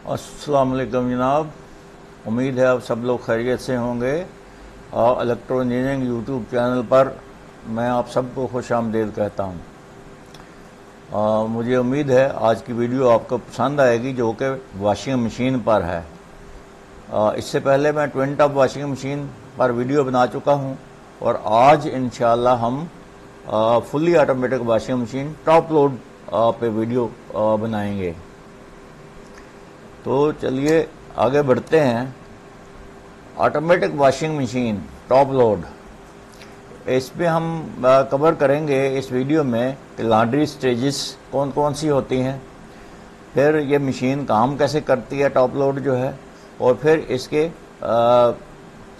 अस्सलाम वालेकुम जनाब। उम्मीद है आप सब लोग खैरियत से होंगे। और इलेक्ट्रो इंजीनियरिंग यूट्यूब चैनल पर मैं आप सबको खुश आमदेद कहता हूँ। आ, मुझे उम्मीद है आज की वीडियो आपको पसंद आएगी जो कि वॉशिंग मशीन पर है। आ, इससे पहले मैं ट्विन टॉप वॉशिंग मशीन पर वीडियो बना चुका हूँ। और आज इन हम fully automatic washing machine top load पे वीडियो आ, बनाएँगे। तो चलिए आगे बढ़ते हैं। Automatic washing machine top load इस पर हम कवर करेंगे इस वीडियो में कि लॉन्ड्री स्टेजेस कौन कौन सी होती हैं। फिर ये मशीन काम कैसे करती है टॉप लोड जो है? और फिर इसके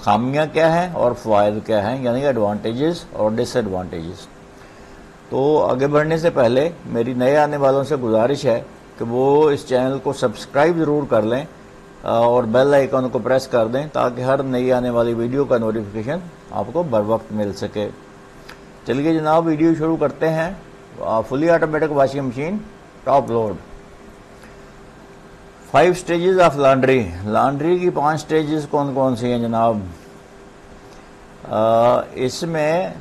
खामियाँ क्या हैं और फ़ायद क्या हैं, यानी एडवांटेजेस और डिसएडवांटेजेस तो आगे बढ़ने से पहले मेरी नए आने वालों से गुजारिश है कि वो इस चैनल को सब्सक्राइब ज़रूर कर लें और बेल आइकन को प्रेस कर दें, ताकि हर नई आने वाली वीडियो का नोटिफिकेशन आपको बर वक्त मिल सके। चलिए जनाब, वीडियो शुरू करते हैं। Fully automatic washing machine top load five stages of laundry laundry की पाँच स्टेजेस कौन कौन सी हैं जनाब? इसमें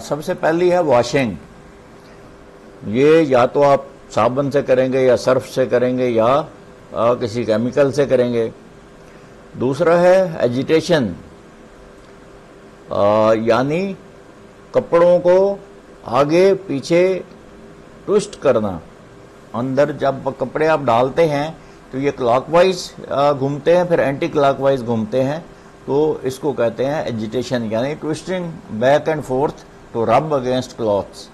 सबसे पहली है वॉशिंग ये या तो आप साबुन से करेंगे या सर्फ से करेंगे या आ, किसी केमिकल से करेंगे। दूसरा है एजिटेशन यानी कपड़ों को आगे पीछे ट्विस्ट करना। अंदर जब कपड़े आप डालते हैं तो ये क्लॉकवाइज घूमते हैं फिर एंटी क्लॉकवाइज घूमते हैं तो इसको कहते हैं एजिटेशन यानी twisting back and forth to rub against clothes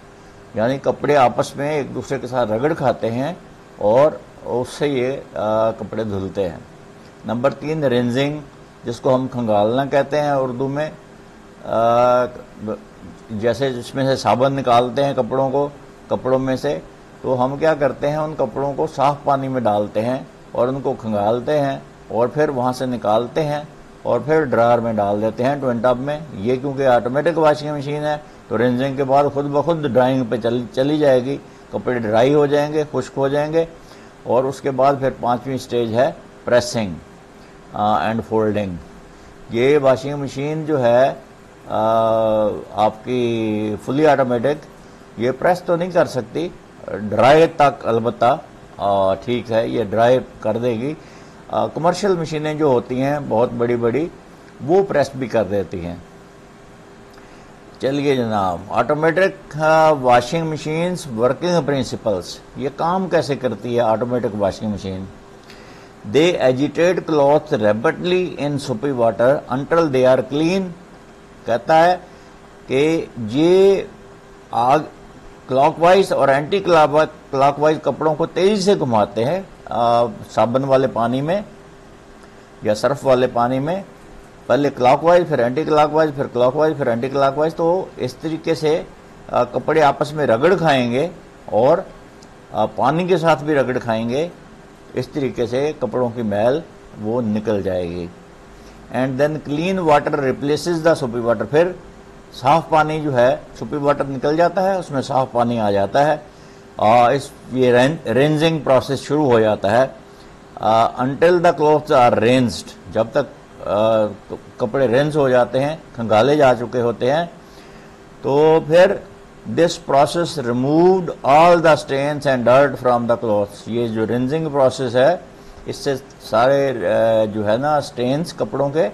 यानी कपड़े आपस में एक दूसरे के साथ रगड़ खाते हैं और उससे ये आ, कपड़े धुलते हैं। नंबर तीन रेंजिंग जिसको हम खंगालना कहते हैं उर्दू में आ, जैसे जिसमें से साबुन निकालते हैं कपड़ों को कपड़ों में से तो हम क्या करते हैं उन कपड़ों को साफ़ पानी में डालते हैं और उनको खंगालते हैं और फिर वहाँ से निकालते हैं और फिर ड्रायर में डाल देते हैं। ट्वेंट टब में ये क्योंकि ऑटोमेटिक वॉशिंग मशीन है तो रेंजिंग के बाद खुद ब खुद ड्राइंग पे चल, चली जाएगी। कपड़े ड्राई हो जाएँगे खुश्क हो जाएँगे। और उसके बाद फिर पांचवी स्टेज है प्रेसिंग एंड फोल्डिंग ये वाशिंग मशीन जो है आ, आपकी फुली ऑटोमेटिक ये प्रेस तो नहीं कर सकती। ड्राई तक अलबत्ता ठीक है ये ड्राई कर देगी। कमर्शियल मशीनें जो होती हैं बहुत बड़ी बड़ी वो प्रेस भी कर देती हैं। चलिए जनाब। Automatic washing machines working principles ये काम कैसे करती है automatic washing machine they agitated cloth rapidly in soapy water until they are clean कहता है कि ये आग क्लॉकवाइज और एंटी क्लॉकवाइज कपड़ों को तेज़ी से घुमाते हैं साबुन वाले पानी में या सर्फ वाले पानी में। पहले क्लॉकवाइज फिर एंटी क्लॉकवाइज फिर क्लॉकवाइज फिर एंटी क्लॉकवाइज तो इस तरीके से कपड़े आपस में रगड़ खाएँगे और पानी के साथ भी रगड़ खाएँगे इस तरीके से कपड़ों की मैल वो निकल जाएगी। And then clean water replaces the soapy water फिर साफ़ पानी जो है सुपी वाटर निकल जाता है उसमें साफ़ पानी आ जाता है। आ, इस ये रेंजिंग प्रोसेस शुरू हो जाता है। Until the clothes are rinsed जब तक कपड़े रेंज हो जाते हैं, खंगाले जा चुके होते हैं। तो फिर this process removed all the stains and dirt from the clothes ये जो रेंजिंग प्रोसेस है, इससे सारे जो है ना स्टेन्स कपड़ों के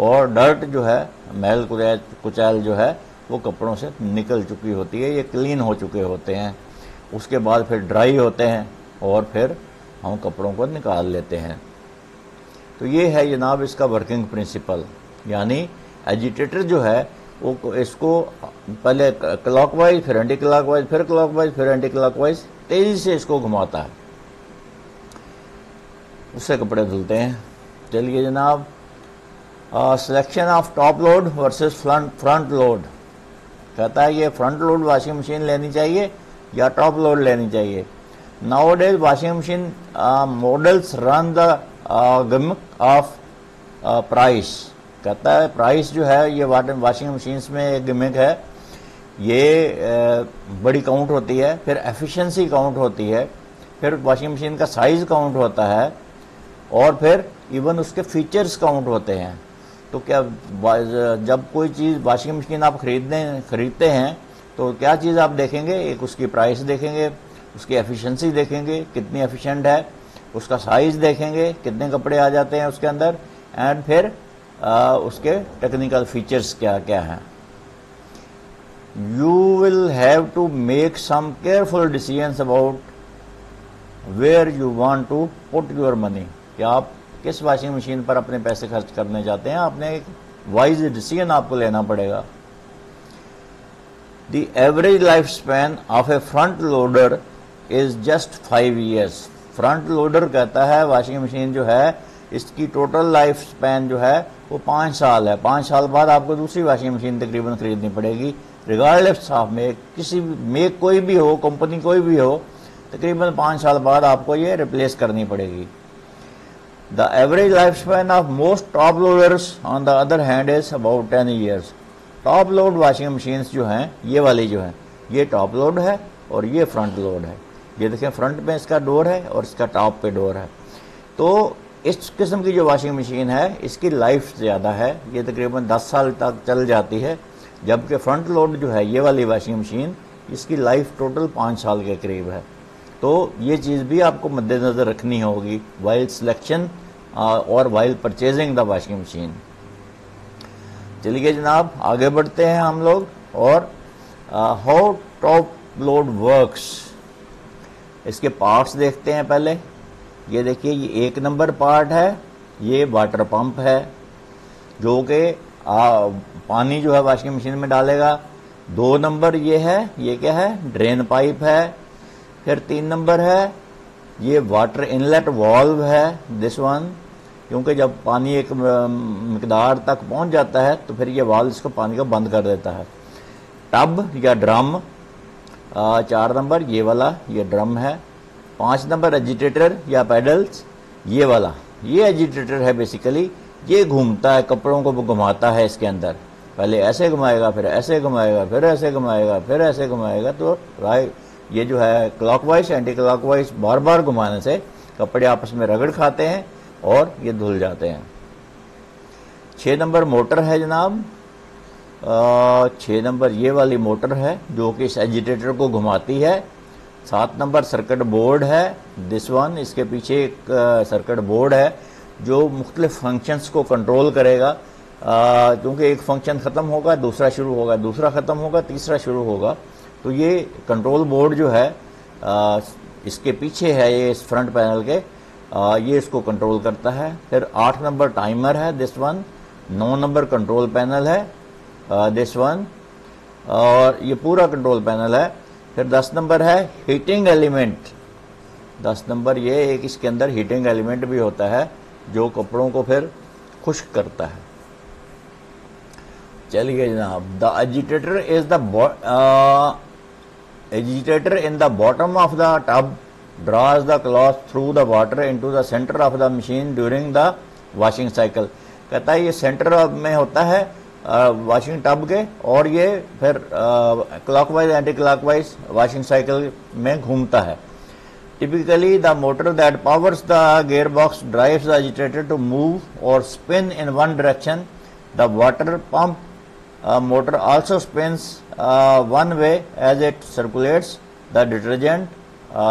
और डर्ट जो है, मैल कुचैल जो है, वो कपड़ों से निकल चुकी होती है, ये क्लीन हो चुके होते हैं। उसके बाद फिर ड्राई होते हैं और फिर हम कपड़ों को निकाल लेते हैं। तो ये है जनाब इसका वर्किंग प्रिंसिपल यानी एजिटेटर जो है, वो इसको पहले क्लॉकवाइज फिर एंटी क्लॉकवाइज फिर क्लॉकवाइज फिर एंटी क्लॉकवाइज तेज़ी से इसको घुमाता है। उससे कपड़े धुलते हैं। चलिए जनाब selection of top load versus front front load कहता है ये फ्रंट लोड वॉशिंग मशीन लेनी चाहिए या टॉप लोड लेनी चाहिए। Nowadays washing machine models run the gamut of price. कहता है, प्राइस जो है, ये वाशिंग मशीन्स में एक गिमिक है। ये बड़ी काउंट होती है, फिर एफिशिएंसी काउंट होती है, फिर वॉशिंग मशीन का साइज़ काउंट होता है, और फिर इवन उसके फीचर्स काउंट होते हैं। तो क्या जब कोई चीज़ वॉशिंग मशीन आप खरीदने, खरीदते हैं तो क्या चीज़ आप देखेंगे? एक उसकी प्राइस देखेंगे, उसकी एफिशिएंसी देखेंगे, कितनी एफिशिएंट है उसका साइज़ देखेंगे कितने कपड़े आ जाते हैं उसके अंदर एंड फिर आ, उसके टेक्निकल फीचर्स क्या क्या हैं। You will have to make some careful decisions about where you want to put your money कि आप किस वॉशिंग मशीन पर अपने पैसे खर्च करने जाते हैं आपने एक वाइज डिसीज़न आपको लेना पड़ेगा। The average life span of a front loader is just five years front loader कहता है, वॉशिंग मशीन जो है, इसकी टोटल लाइफ स्पैन जो है, वो पाँच साल है। पाँच साल बाद आपको दूसरी वॉशिंग मशीन तकरीबन खरीदनी पड़ेगी। रिगार्डलेस ऑफ़ मेक किसी मेक कोई भी हो कंपनी कोई भी हो, तकरीबन पाँच साल बाद आपको ये रिप्लेस करनी पड़ेगी। The average life span of most top loaders on the other hand is about ten years top load washing machines जो हैं, ये वाली जो हैं, ये टॉप लोड है और ये फ्रंट लोड है। ये देखें फ्रंट में इसका डोर है और इसका टॉप पे डोर है। तो इस किस्म की जो वॉशिंग मशीन है, इसकी लाइफ ज़्यादा है। ये तकरीबन 10 साल तक चल जाती है, जबकि फ्रंट लोड जो है, ये वाली वॉशिंग मशीन, इसकी लाइफ टोटल पाँच साल के करीब है। तो ये चीज़ भी आपको मद्देनज़र रखनी होगी वाइल सिलेक्शन और while purchasing the washing machine चलिए जनाब, आगे बढ़ते हैं हम लोग, और हाउ टॉप लोड वर्क्स इसके पार्ट्स देखते हैं पहले। ये देखिए, ये एक नंबर पार्ट है, ये वाटर पंप है, जो कि पानी जो है वॉशिंग मशीन में डालेगा। दो नंबर ये है, ये क्या है? ड्रेन पाइप है। फिर तीन नंबर है, ये वाटर इनलेट वॉल्व है दिस वन क्योंकि जब पानी एक मकदार तक पहुँच जाता है तो फिर ये वाल्व इसको पानी को बंद कर देता है। टब या ड्रम चार नंबर, ये वाला, ये ड्रम है। पाँच नंबर, एजिटेटर या पैडल्स, ये वाला। ये एजिटेटर है बेसिकली ये घूमता है, कपड़ों को घुमाता है इसके अंदर। पहले ऐसे घुमाएगा, फिर ऐसे घुमाएगा, फिर ऐसे घुमाएगा, फिर ऐसे घुमाएगा तो राइट ये जो है क्लॉकवाइज एंटी क्लॉकवाइज बार बार घुमाने से कपड़े आपस में रगड़ खाते हैं और ये धुल जाते हैं। छः नंबर मोटर है जनाब छः नंबर ये वाली मोटर है जो कि इस एजिटेटर को घुमाती है। सात नंबर सर्किट बोर्ड है दिस वन इसके पीछे एक सर्किट बोर्ड है जो मुख्तलिफ़ फ़ंक्शंस को कंट्रोल करेगा। क्योंकि एक फ़ंक्शन ख़त्म होगा दूसरा शुरू होगा दूसरा ख़त्म होगा तीसरा शुरू होगा। तो ये कंट्रोल बोर्ड जो है आ, इसके पीछे है ये इस फ्रंट पैनल के आ, ये इसको कंट्रोल करता है। फिर आठ नंबर टाइमर है दिस वन नौ नंबर कंट्रोल पैनल है। दिस वन और ये पूरा कंट्रोल पैनल है। फिर दस नंबर है हीटिंग एलिमेंट दस नंबर ये एक इसके अंदर हीटिंग एलिमेंट भी होता है, जो कपड़ों को फिर खुश्क करता है। चलिए जनाब the agitator is the agitator in the bottom of the tub draws the cloth through the water into the centre of the machine during the washing cycle कहता है ये सेंटर में होता है वॉशिंग टब के, और ये फिर clockwise anti clockwise washing cycle में घूमता है। Typically the motor that powers the gearbox drives the agitator to move और spin in one direction the water pump motor also spins one way as it circulates the detergent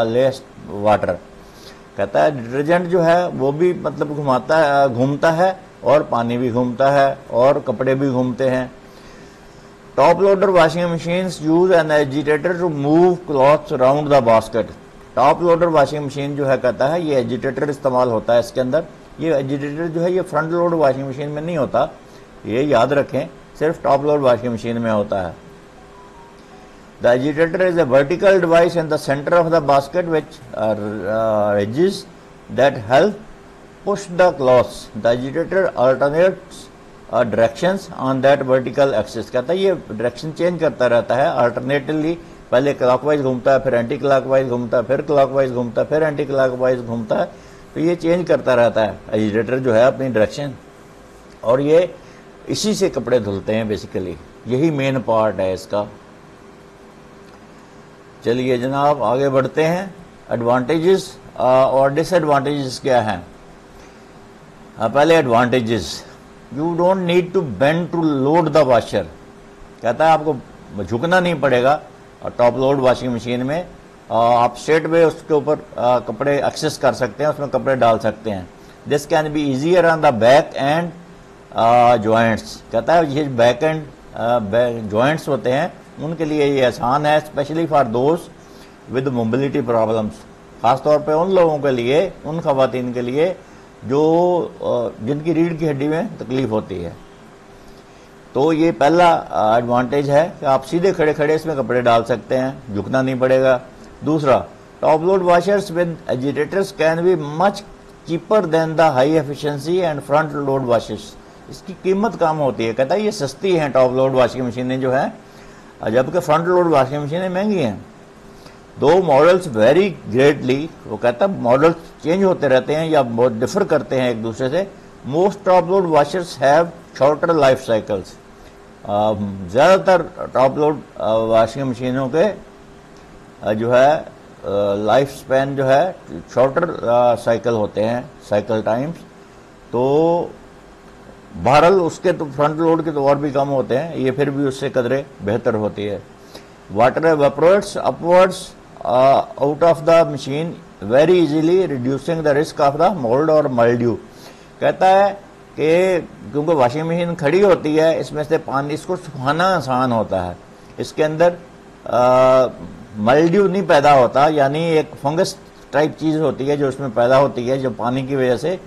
less water कहता है detergent जो है, वो भी मतलब घुमाता है घूमता है और पानी भी घूमता है और कपड़े भी घूमते हैं। Top loader washing machine use an agitator to move cloth around the basket top loader washing machine जो है कहता है ये एजिटेटर इस्तेमाल होता है इसके अंदर। ये एजिटेटर जो है ये फ्रंट लोड वॉशिंग मशीन में नहीं होता। ये याद रखें सिर्फ़ टॉप लोड वॉशिंग मशीन में होता है। The agitator is a vertical device in of the basket which are uh, ridges that help push the cloths. The agitator alternates uh, directions on that vertical axis. कहता है ये direction change करता रहता है। Alternatively पहले clockwise घूमता है फिर एंटी क्लॉकवाइज घूमता है फिर क्लॉकवाइज घूमता है फिर एंटी क्लॉकवाइज घूमता है। तो ये चेंज करता रहता है। एजिटेटर जो है अपनी डायरेक्शन और ये इसी से कपड़े धुलते हैं बेसिकली यही मेन पार्ट है इसका। चलिए जनाब आगे बढ़ते हैं। एडवांटेजेस और डिसएडवांटेजेस क्या हैं? पहले advantages you don't need to bend to load the washer कहता है, आपको झुकना नहीं पड़ेगा। और टॉप लोड वॉशिंग मशीन में आप स्ट्रेट वे उसके ऊपर कपड़े एक्सेस कर सकते हैं, उसमें कपड़े डाल सकते हैं। This can be easier on the back and joints कहता है, ये बैक एंड जॉइंट्स होते हैं, उनके लिए ये आसान है especially for those with mobility problems खासतौर पे उन लोगों के लिए, उन खातन के लिए जो जिनकी रीढ़ की हड्डी में तकलीफ़ होती है। तो ये पहला एडवांटेज है कि आप सीधे खड़े खड़े इसमें कपड़े डाल सकते हैं, झुकना नहीं पड़ेगा। दूसरा top load washers with agitators can be much cheaper than the high efficiency and front load washers इसकी कीमत कम होती है। कहता है, ये सस्ती हैं टॉप लोड वॉशिंग मशीनें जो है, जबकि फ्रंट लोड वॉशिंग मशीनें महँगी हैं। दो मॉडल्स वेरी ग्रेटली वो कहता है मॉडल्स चेंज होते रहते हैं या बहुत डिफर करते हैं एक दूसरे से। Most top load washers have shorter life cycles ज़्यादातर टॉप लोड वॉशिंग मशीनों के uh, जो है लाइफ uh, स्पैन जो है शॉर्टर साइकिल uh, होते हैं साइकिल टाइम्स तो बहरल उसके तो फ्रंट लोड के तो और भी कम होते हैं ये फिर भी उससे कदरे बेहतर होती है। Water evaporates upwards out of the machine very easily reducing the risk of the mould और मल्ड्यू कहता है कि क्योंकि वॉशिंग मशीन खड़ी होती है, इसमें से पानी, इसको सुखाना आसान होता है। इसके अंदर मल्ड्यू नहीं पैदा होता, यानी एक फंगस टाइप चीज़ होती है जो इसमें पैदा होती है, जो पानी की वजह से।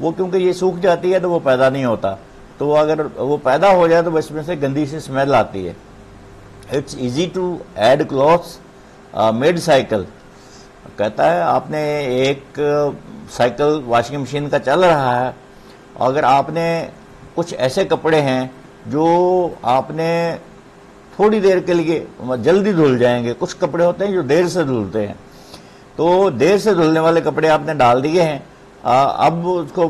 वो क्योंकि ये सूख जाती है तो वो पैदा नहीं होता। तो अगर वो पैदा हो जाए तो इसमें से गंदी सी स्मेल आती है। It's easy to add clothes mid cycle. कहता है आपने एक साइकिल वॉशिंग मशीन का चल रहा है अगर आपने कुछ ऐसे कपड़े हैं जो आपने थोड़ी देर के लिए जल्दी धुल जाएँगे। कुछ कपड़े होते हैं जो देर से धुलते हैं। तो देर से धुलने वाले कपड़े आपने डाल दिए हैं। आ, अब उसको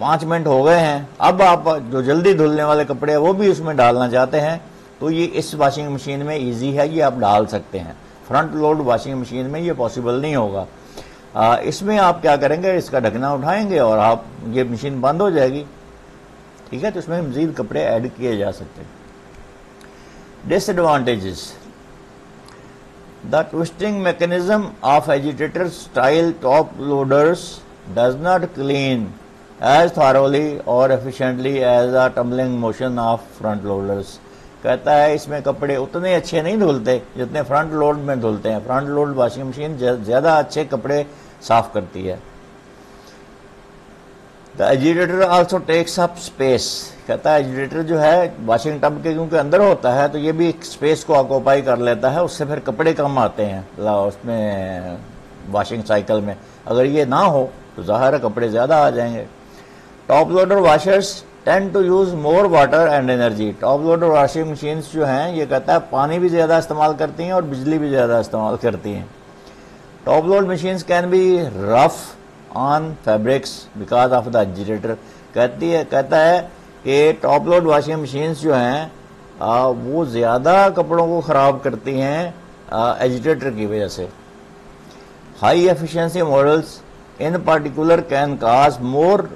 पाँच मिनट हो गए हैं। अब आप जो जल्दी धुलने वाले कपड़े हैं वो भी उसमें डालना चाहते हैं। तो ये इस वॉशिंग मशीन में इजी है ये आप डाल सकते हैं। फ्रंट लोड वॉशिंग मशीन में ये पॉसिबल नहीं होगा। आ, इसमें आप क्या करेंगे इसका ढकना उठाएँगे और आप ये मशीन बंद हो जाएगी। ठीक है तो इसमें मजीद कपड़े ऐड किए जा सकते हैं। Disadvantages the twisting mechanism of agitator style top loaders does not clean as thoroughly और efficiently as a tumbling motion of front loaders कहता है, इसमें कपड़े उतने अच्छे नहीं धुलते जितने फ्रंट लोड में धुलते हैं। फ्रंट लोड वॉशिंग मशीन ज़्यादा अच्छे कपड़े साफ़ करती है। The agitator also takes up space कहता है एजिटेटर जो है वॉशिंग टब के क्योंकि अंदर होता है तो ये भी स्पेस को ऑक्यूपाई कर लेता है, उससे फिर कपड़े कम आते हैं। उसमें वॉशिंग साइकिल में। अगर ये ना हो तो ज़ाहिर कपड़े ज़्यादा आ जाएँगे। Top loader washers tend to use more water and energy top loader washing machine जो हैं, ये कहता है पानी भी ज़्यादा इस्तेमाल करती हैं और बिजली भी ज़्यादा इस्तेमाल करती हैं। Top load machine can be rough on fabrics because of the agitator कहती है, कहता है कि टॉप लोड वॉशिंग मशीन जो हैं वो ज़्यादा कपड़ों को ख़राब करती हैं एजिटेटर की वजह से। High efficiency models in particular can cause more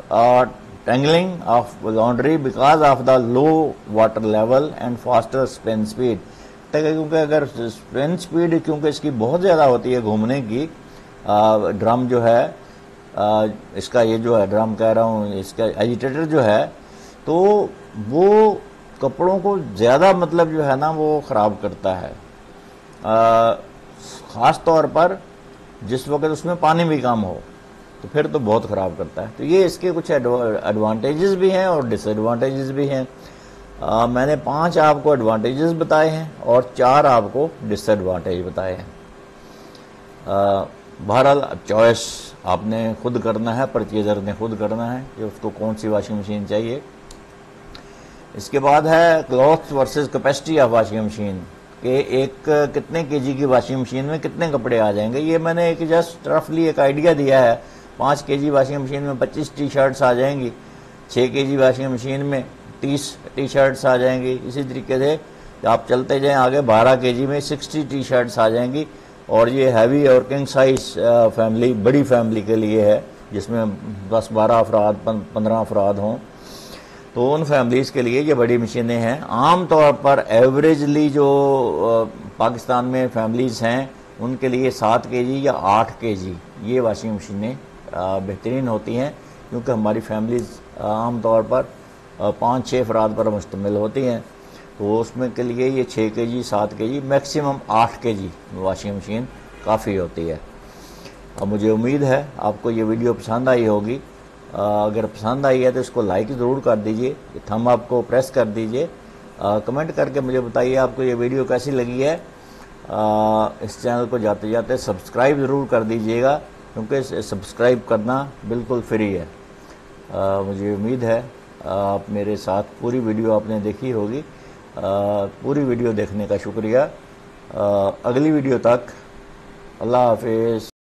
tangling of laundry because of the low water level and faster spin speed. क्योंकि अगर स्पिन स्पीड क्योंकि इसकी बहुत ज़्यादा होती है घूमने की ड्रम जो है आ, इसका ये जो है ड्रम कह रहा हूँ इसका एजिटेटर जो है तो वो कपड़ों को ज़्यादा मतलब जो है ना वो ख़राब करता है। ख़ास तौर पर जिस वक्त उसमें पानी भी कम हो तो फिर तो बहुत ख़राब करता है। तो ये इसके कुछ एडवांटेजेस भी हैं और डिसएडवांटेजेस भी हैं। मैंने पाँच आपको एडवांटेजेस बताए हैं और चार आपको डिसएडवांटेज बताए हैं। बहरहाल चॉइस आपने खुद करना है परचेज़र ने खुद करना है, कि उसको कौन सी वॉशिंग मशीन चाहिए। इसके बाद है cloth versus capacity of washing machine कि एक कितने केजी की वॉशिंग मशीन में कितने कपड़े आ जाएँगे। ये मैंने एक जस्ट रफली एक आइडिया दिया है पाँच के जी वॉशिंग मशीन में पच्चीस टी शर्ट्स आ जाएँगी छः के जी वाशिंग मशीन में तीस टी शर्ट्स आ जाएँगी। इसी तरीके से आप चलते जाएँ, आगे बारह के जी में सिक्सटी टी शर्ट्स आ जाएँगी। और ये हैवी और किंग साइज़ फैमिली, बड़ी फैमिली के लिए है, जिसमें दस बारह अफराद पंद्रह अफराद हों। तो उन फैमिलीज़ के लिए ये बड़ी मशीनें हैं। आम तौर पर एवरेजली जो पाकिस्तान में फैमिलीज़ हैं, उनके लिए सात के जी या आठ के जी ये वाशिंग मशीनें बेहतरीन होती हैं क्योंकि हमारी फैमिलीज़ आम तौर पर पाँच छः अफराद पर मुश्तमिल होती हैं। तो उसमें के लिए ये छः के जी सात के जी मैक्सिमम आठ के जी वाशिंग मशीन काफ़ी होती है। अब मुझे उम्मीद है आपको ये वीडियो पसंद आई होगी। अगर पसंद आई है तो इसको लाइक ज़रूर कर दीजिए थम आपको प्रेस कर दीजिए। कमेंट करके मुझे बताइए आपको ये वीडियो कैसी लगी है। आ, इस चैनल को जाते जाते सब्सक्राइब ज़रूर कर दीजिएगा। क्योंकि सब्सक्राइब करना बिल्कुल फ्री है। आ, मुझे उम्मीद है आप मेरे साथ पूरी वीडियो आपने देखी होगी। पूरी वीडियो देखने का शुक्रिया। आ, अगली वीडियो तक अल्लाह हाफिज़।